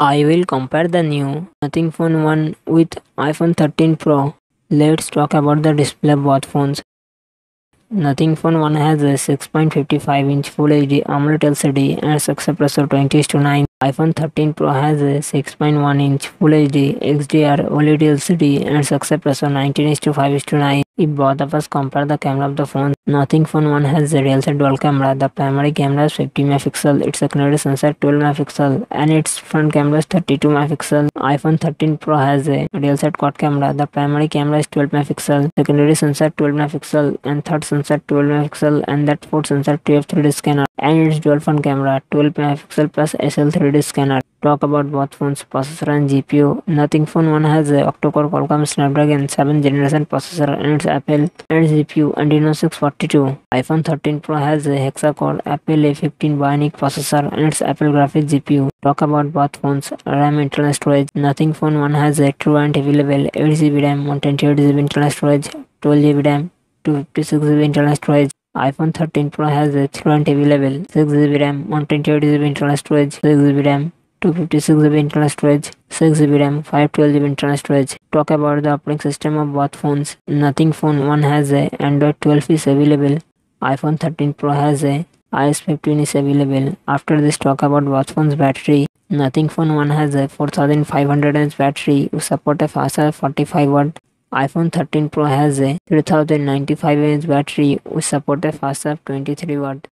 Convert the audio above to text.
I will compare the new Nothing Phone 1 with iPhone 13 Pro. Let's talk about the display of both phones. Nothing Phone 1 has a 6.55 inch Full HD AMOLED LCD and success ratio 20 to 9 iPhone 13 Pro has a 6.1 inch Full HD XDR OLED LCD and success ratio 19 to 5 to 9. If both of us compare the camera of the phone, Nothing Phone 1 has a real set dual camera. The primary camera is 50 megapixel, its secondary sensor 12 megapixel, and its front camera is 32 megapixel. iPhone 13 Pro has a real quad camera. The primary camera is 12 megapixel, secondary sensor 12 megapixel, and third sensor 12 megapixel, and that fourth sensor TF 3D scanner, and its dual front camera 12 megapixel plus SL3 3D scanner. Talk about both phones processor and GPU. Nothing Phone 1 has a octa-core Qualcomm Snapdragon 7 generation processor and its Apple and GPU Adreno 642. iPhone 13 Pro has a hexa-core Apple A15 Bionic processor and its Apple graphics GPU. Talk about both phones. RAM internal storage. Nothing Phone 1 has a true and level 8GB RAM, 128GB internal storage, 12GB RAM, 256GB internal storage. iPhone 13 Pro has a 320 available 6GB RAM, 128GB internal storage, 6GB RAM, 256GB internal storage, 6GB RAM, 512GB internal storage. Talk about the operating system of both phones. Nothing phone 1 has a Android 12 is available. iPhone 13 Pro has a iOS 15 is available. After this talk about both phones battery. Nothing phone 1 has a 4500 mAh battery. You support a faster 45 watt iPhone 13 Pro has a 3095 mAh battery which support a fast 23 watt.